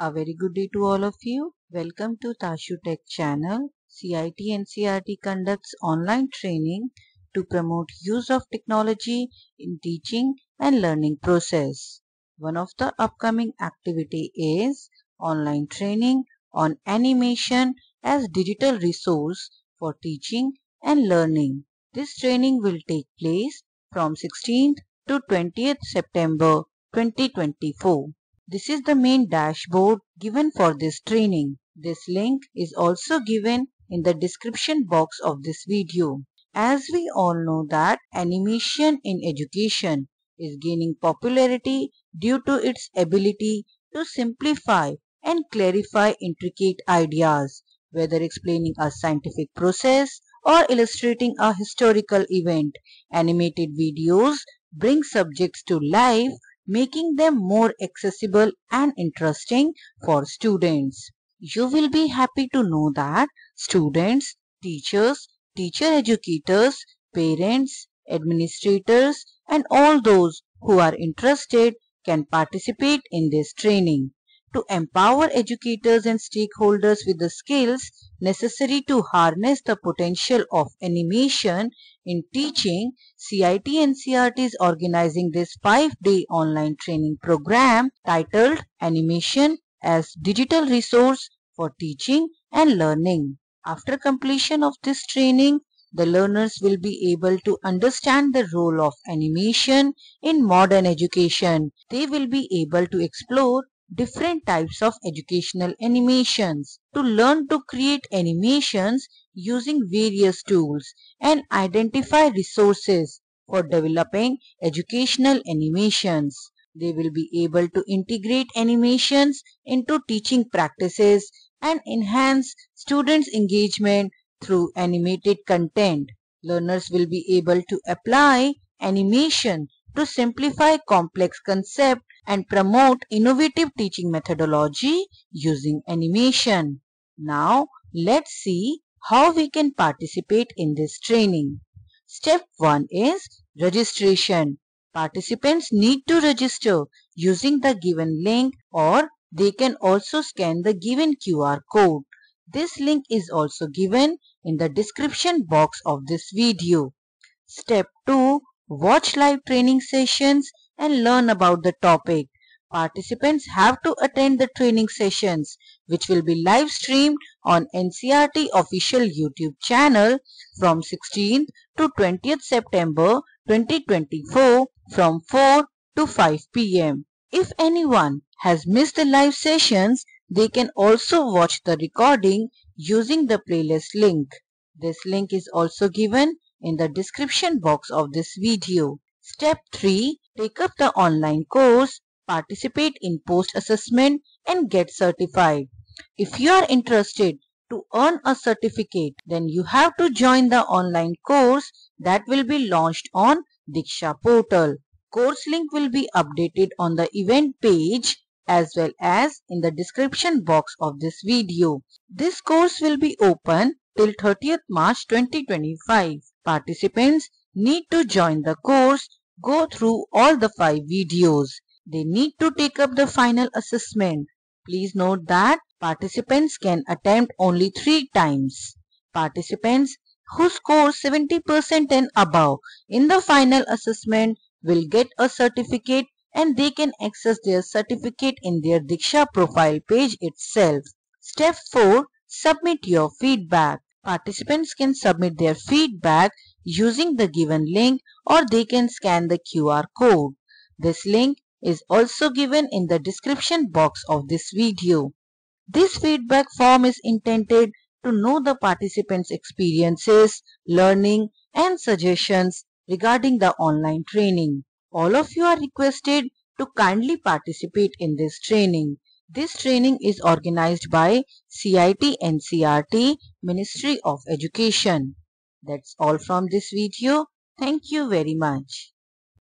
A very good day to all of you. Welcome to Taashu Tech channel. CIET NCERT conducts online training to promote use of technology in teaching and learning process. One of the upcoming activity is online training on animation as digital resource for teaching and learning. This training will take place from 16th to 20th September 2024. This is the main dashboard given for this training. This link is also given in the description box of this video. As we all know that animation in education is gaining popularity due to its ability to simplify and clarify intricate ideas, whether explaining a scientific process or illustrating a historical event. Animated videos bring subjects to life making them more accessible and interesting for students. You will be happy to know that students, teachers, teacher educators, parents, administrators and all those who are interested can participate in this training to empower educators and stakeholders with the skills necessary to harness the potential of animation in teaching, CIET NCERT is organizing this 5-day online training program titled Animation as Digital Resource for Teaching and Learning. After completion of this training, the learners will be able to understand the role of animation in modern education. They will be able to explore different types of educational animations to learn to create animations using various tools and identify resources for developing educational animations. They will be able to integrate animations into teaching practices and enhance students' engagement through animated content. Learners will be able to apply animation to simplify complex concepts and promote innovative teaching methodology using animation. Now, let's see how we can participate in this training. Step 1 is registration. Participants need to register using the given link or they can also scan the given QR code. This link is also given in the description box of this video. Step 2. Watch live training sessions and learn about the topic. Participants have to attend the training sessions which will be live streamed on NCERT official YouTube channel from 16th to 20th September 2024 from 4 to 5 pm. If anyone has missed the live sessions, they can also watch the recording using the playlist link. This link is also given in the description box of this video. Step 3. Take up the online course, participate in post-assessment and get certified. If you are interested to earn a certificate, then you have to join the online course that will be launched on Diksha portal. Course link will be updated on the event page as well as in the description box of this video. This course will be open till 30th March 2025. Participants need to join the course, go through all the five videos. They need to take up the final assessment. Please note that participants can attempt only three times. Participants who score 70% and above in the final assessment will get a certificate and they can access their certificate in their Diksha profile page itself. Step 4. Submit your feedback. Participants can submit their feedback using the given link or they can scan the QR code. This link is also given in the description box of this video. This feedback form is intended to know the participants' experiences, learning and suggestions regarding the online training. All of you are requested to kindly participate in this training. This training is organized by CIET NCERT Ministry of Education. That's all from this video. Thank you very much.